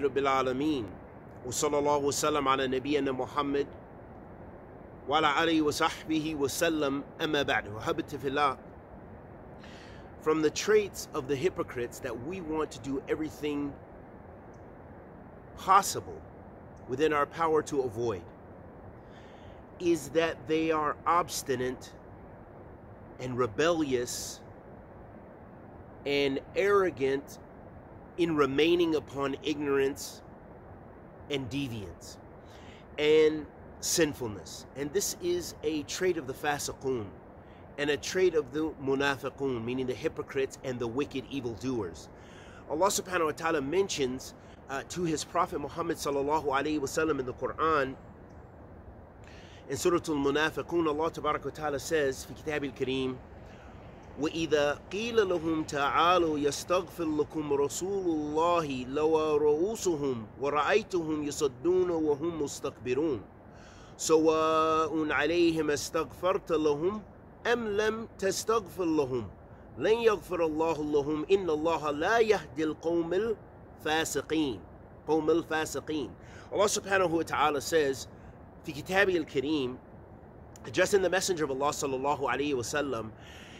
رب العالمين وصلى الله وسلم على نبينا محمد وعلى آله وصحبه وسلم أما بعد وحبت في الله From the traits of the hypocrites that we want to do everything possible within our power to avoid is that they are obstinate and rebellious and arrogant in remaining upon ignorance and deviance and sinfulness. And this is a trait of the fasiqun and a trait of the munafiqun, meaning the hypocrites and the wicked evildoers. Allah subhanahu wa ta'ala mentions uh, to his Prophet Muhammad sallallahu alayhi wasallam in the Quran, in Surah Al-Munafiqun, Allah tabarak wa ta'ala says, في كتاب الكريم, وإذا قيل لهم تعالوا يستغفر لكم رسول الله لو رؤوسهم ورأيتهم يصدون وهم مستكبرون. سواء عليهم استغفرت لهم أم لم تستغفر لهم. لن يغفر الله لهم. إن الله لا يهدي القوم الفاسقين. قوم الفاسقين. Subhanahu wa ta'ala says في كتابه الكريم addressing the messenger of Allah sallallahu alayhi wa sallam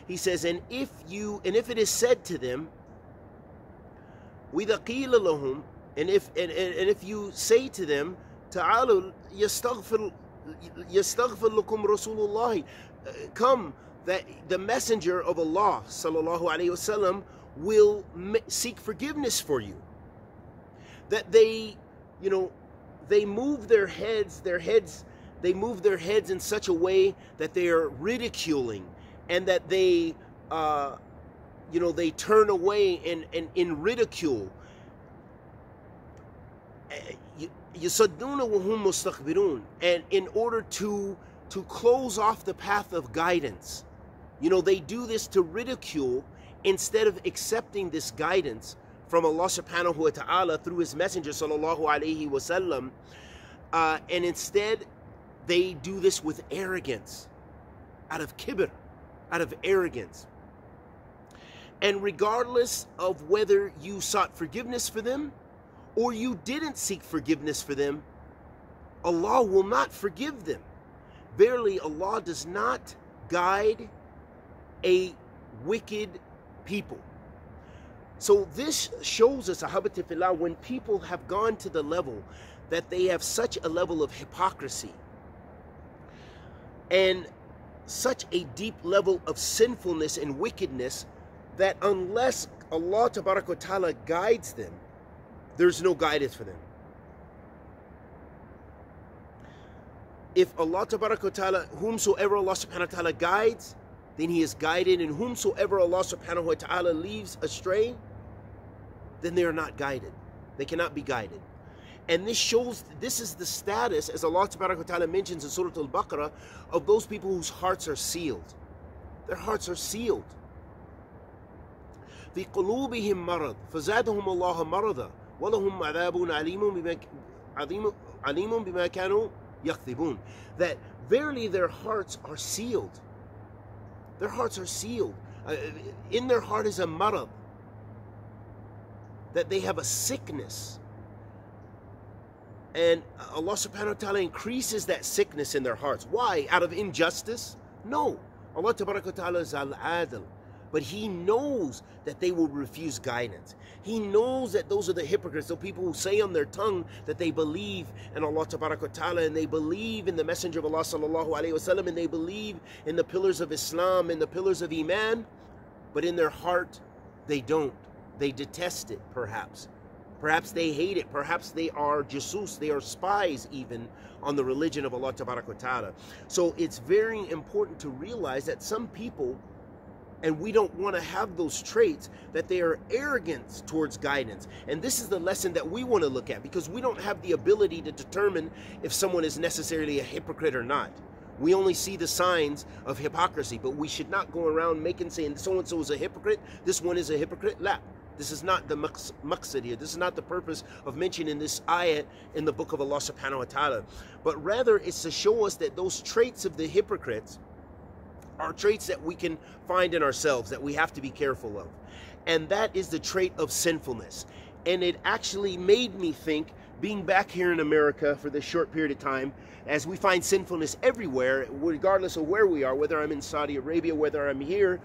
He says, and if you, and if it is said to them, lahum, and if and, and, and if you say to them, yastaghfir yastaghfir lakum Rasulullah, uh, come that the messenger of Allah sallallahu alaihi wasallam will seek forgiveness for you. That they, you know, they move their heads, their heads, they move their heads in such a way that they are ridiculing and that they uh, you know they turn away in, in, in ridicule. And in order to to close off the path of guidance you know they do this to ridicule instead of accepting this guidance from Allah subhanahu wa ta'ala through his messenger sallallahu alaihi wasallam uh, and instead they do this with arrogance out of kibr out of arrogance and regardless of whether you sought forgiveness for them or you didn't seek forgiveness for them, Allah will not forgive them. Verily, Allah does not guide a wicked people. So this shows us, ahabatifillah, when people have gone to the level that they have such a level of hypocrisy and such a deep level of sinfulness and wickedness that unless Allah ta'ala guides them, there's no guidance for them. If Allah ta'ala, whomsoever Allah subhanahu wa ta'ala guides, then he is guided, and whomsoever Allah subhanahu wa ta'ala leaves astray, then they are not guided. They cannot be guided. And this shows, this is the status, as Allah ta'ala mentions in Surah Al-Baqarah, of those people whose hearts are sealed. Their hearts are sealed. في قلوبهم مرض فزادهم الله مرضا ولهم عذاب أليم بما كانوا يكذبون that verily their hearts are sealed. Their hearts are sealed. Uh, in their heart is a marad. That they have a sickness and Allah subhanahu wa ta'ala increases that sickness in their hearts why out of injustice no Allah ta'ala is al-adil but he knows that they will refuse guidance. He knows that those are the hypocrites, the people who say on their tongue that they believe in Allah Ta'ala and they believe in the Messenger of Allah Sallallahu Alaihi Wasallam and they believe in the pillars of Islam and the pillars of Iman, but in their heart they don't. They detest it, perhaps. Perhaps they hate it. Perhaps they are Jesus. They are spies even on the religion of Allah Ta'ala. So it's very important to realize that some people and we don't want to have those traits that they are arrogant towards guidance. And this is the lesson that we want to look at because we don't have the ability to determine if someone is necessarily a hypocrite or not. We only see the signs of hypocrisy, but we should not go around making saying so and so is a hypocrite, this one is a hypocrite. La. This is not the maqsad here. This is not the purpose of mentioning this ayat in the book of Allah subhanahu wa ta'ala. But rather it's to show us that those traits of the hypocrites are traits that we can find in ourselves that we have to be careful of. And that is the trait of sinfulness. and it actually made me think, being back here in America for this short period of time, as we find sinfulness everywhere, regardless of where we are, whether I'm in Saudi Arabia, whether I'm here.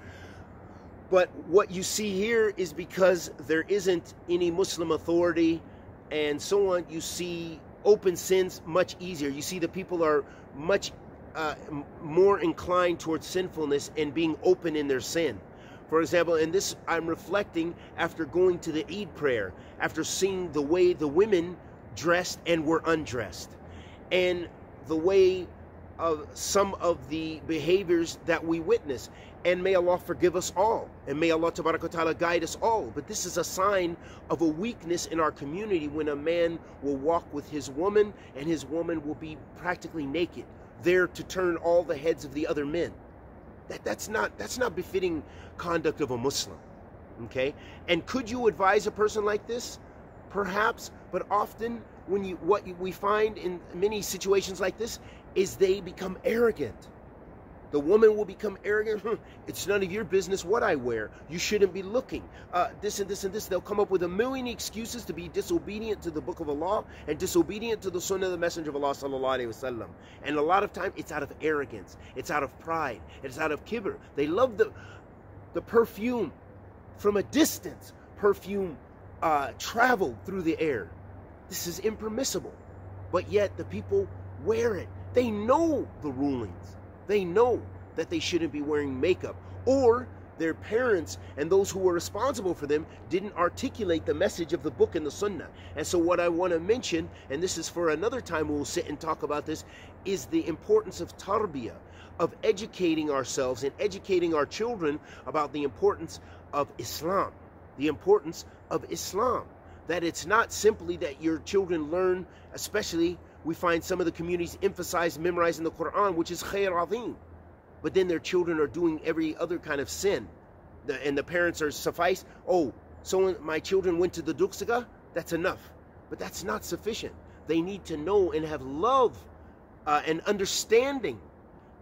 But what you see here is because there isn't any Muslim authority and so on, you see open sins much easier. You see the people are much uh, more inclined towards sinfulness and being open in their sin. For example, in this, I'm reflecting after going to the Eid prayer, after seeing the way the women dressed and were undressed, and the way of some of the behaviors that we witness. And may Allah forgive us all. And may Allah ta'ala guide us all. But this is a sign of a weakness in our community when a man will walk with his woman and his woman will be practically naked, there to turn all the heads of the other men. That, that's not that's not befitting conduct of a Muslim. Okay? And could you advise a person like this? Perhaps, but often when you what we find in many situations like this is they become arrogant. The woman will become arrogant. Hmm, it's none of your business what I wear. You shouldn't be looking. Uh, this and this and this. They'll come up with a million excuses to be disobedient to the book of Allah and disobedient to the sunnah of the Messenger of Allah sallallahu alaihi wasallam. And a lot of time, it's out of arrogance. It's out of pride. It's out of kibr. They love the the perfume from a distance. Perfume uh, traveled through the air. This is impermissible. But yet the people wear it. They know the rulings. They know that they shouldn't be wearing makeup. Or their parents and those who were responsible for them didn't articulate the message of the book and the sunnah. And so, what I want to mention, and this is for another time we'll sit and talk about this, is the importance of tarbiyah, of educating ourselves and educating our children about the importance of Islam, the importance of Islam. That it's not simply that your children learn, especially we find some of the communities emphasize memorizing the Quran, which is khair azim. But then their children are doing every other kind of sin. The, and the parents are suffice, oh, so my children went to the Duksaka, that's enough. But that's not sufficient. They need to know and have love uh, and understanding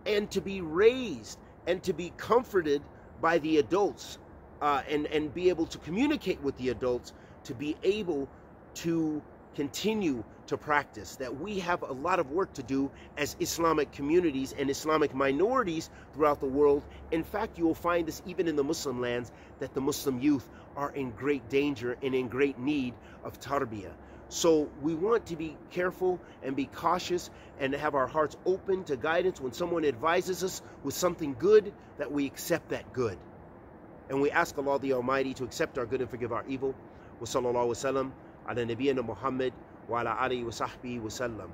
and to be raised and to be comforted by the adults uh, and, and be able to communicate with the adults to be able to continue to practice, that we have a lot of work to do as Islamic communities and Islamic minorities throughout the world. In fact, you will find this even in the Muslim lands, that the Muslim youth are in great danger and in great need of tarbiyah. So we want to be careful and be cautious and have our hearts open to guidance when someone advises us with something good, that we accept that good. And we ask Allah the Almighty to accept our good and forgive our evil. Wa sallallahu wa sallam ala nabiyyina Muhammad wa ala alihi wa sahbihi wa sallam.